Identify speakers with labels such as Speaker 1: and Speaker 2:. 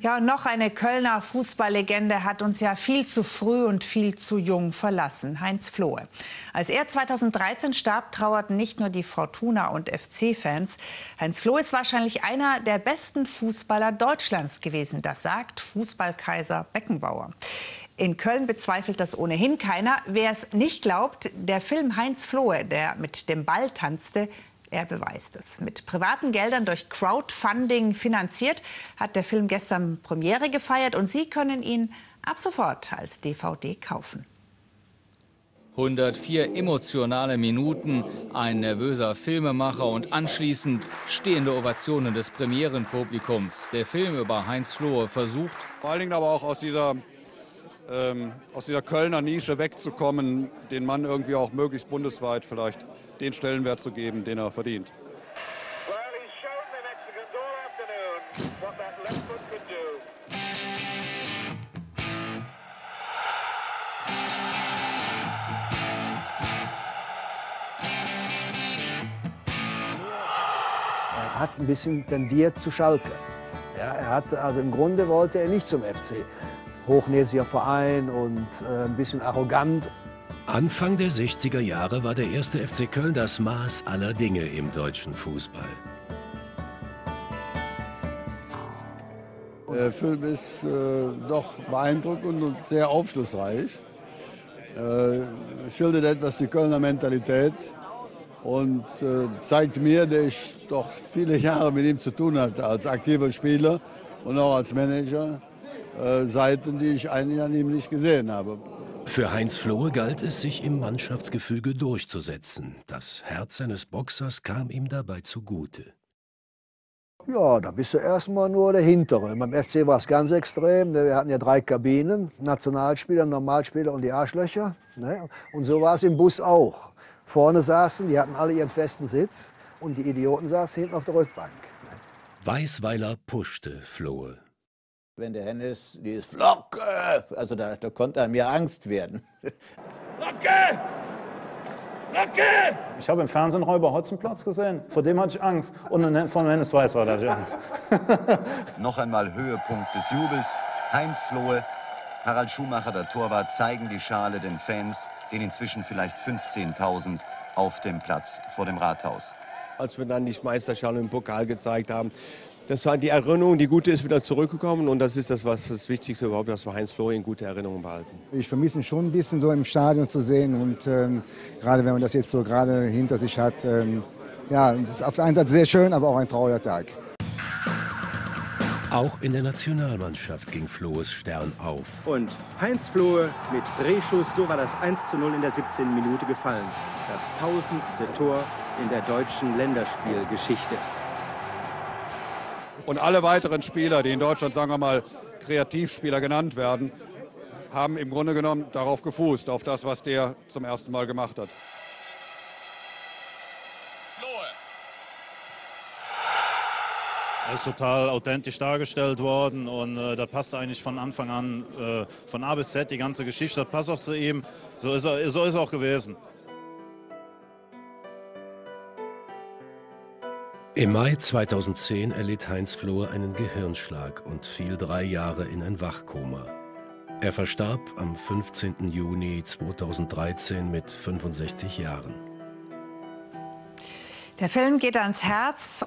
Speaker 1: Ja, noch eine Kölner Fußballlegende hat uns ja viel zu früh und viel zu jung verlassen, Heinz Flohe. Als er 2013 starb, trauerten nicht nur die Fortuna- und FC-Fans. Heinz Flohe ist wahrscheinlich einer der besten Fußballer Deutschlands gewesen, das sagt Fußballkaiser Beckenbauer. In Köln bezweifelt das ohnehin keiner. Wer es nicht glaubt, der Film Heinz Flohe, der mit dem Ball tanzte, er beweist es. Mit privaten Geldern durch Crowdfunding finanziert, hat der Film gestern Premiere gefeiert und Sie können ihn ab sofort als DVD kaufen.
Speaker 2: 104 emotionale Minuten, ein nervöser Filmemacher und anschließend stehende Ovationen des Premierenpublikums. Der Film über Heinz Flohe versucht,
Speaker 3: vor allen Dingen aber auch aus dieser ähm, aus dieser Kölner Nische wegzukommen, den Mann irgendwie auch möglichst bundesweit vielleicht den Stellenwert zu geben, den er verdient.
Speaker 4: Er hat ein bisschen tendiert zu Schalke. Ja, er hat, also im Grunde wollte er nicht zum FC hochnäsiger Verein und äh, ein bisschen arrogant.
Speaker 5: Anfang der 60er Jahre war der erste FC Köln das Maß aller Dinge im deutschen Fußball.
Speaker 6: Der Film ist äh, doch beeindruckend und sehr aufschlussreich. Äh, schildert etwas die Kölner Mentalität und äh, zeigt mir, der ich doch viele Jahre mit ihm zu tun hatte, als aktiver Spieler und auch als Manager, äh, Seiten, die ich eigentlich an ihm nicht gesehen habe.
Speaker 5: Für Heinz Flohe galt es, sich im Mannschaftsgefüge durchzusetzen. Das Herz seines Boxers kam ihm dabei zugute.
Speaker 4: Ja, da bist du erstmal nur der Hintere. Beim FC war es ganz extrem. Wir hatten ja drei Kabinen: Nationalspieler, Normalspieler und die Arschlöcher. Ne? Und so war es im Bus auch. Vorne saßen, die hatten alle ihren festen Sitz und die Idioten saßen hinten auf der Rückbank.
Speaker 5: Weißweiler puschte Flohe
Speaker 7: wenn der Hennes dieses Flocke, also da, da konnte er mir Angst werden.
Speaker 8: Flocke! Flocke! Ich habe im Fernsehen Räuber Hotzenplotz gesehen, vor dem hatte ich Angst. Und von Hennes Weiß war da Angst.
Speaker 9: Noch einmal Höhepunkt des Jubels. Heinz Flohe, Harald Schumacher, der Torwart, zeigen die Schale den Fans, den inzwischen vielleicht 15.000 auf dem Platz vor dem Rathaus.
Speaker 10: Als wir dann die Meisterschale im Pokal gezeigt haben, das war die Erinnerung, die gute ist wieder zurückgekommen und das ist das, was das Wichtigste überhaupt, dass wir Heinz Florian gute Erinnerungen behalten.
Speaker 11: Ich vermisse ihn schon ein bisschen so im Stadion zu sehen und ähm, gerade wenn man das jetzt so gerade hinter sich hat, ähm, ja, es ist auf der einen Seite sehr schön, aber auch ein trauriger Tag.
Speaker 5: Auch in der Nationalmannschaft ging Flohes Stern auf.
Speaker 12: Und Heinz Flohe mit Drehschuss, so war das 1 zu 0 in der 17. Minute gefallen. Das tausendste Tor in der deutschen Länderspielgeschichte.
Speaker 3: Und alle weiteren Spieler, die in Deutschland, sagen wir mal, Kreativspieler genannt werden, haben im Grunde genommen darauf gefußt, auf das, was der zum ersten Mal gemacht hat.
Speaker 8: Er ist total authentisch dargestellt worden und äh, da passt eigentlich von Anfang an, äh, von A bis Z, die ganze Geschichte, das passt auch zu ihm. So ist er, so ist er auch gewesen.
Speaker 5: Im Mai 2010 erlitt Heinz Flohe einen Gehirnschlag und fiel drei Jahre in ein Wachkoma. Er verstarb am 15. Juni 2013 mit 65 Jahren.
Speaker 1: Der Film geht ans Herz.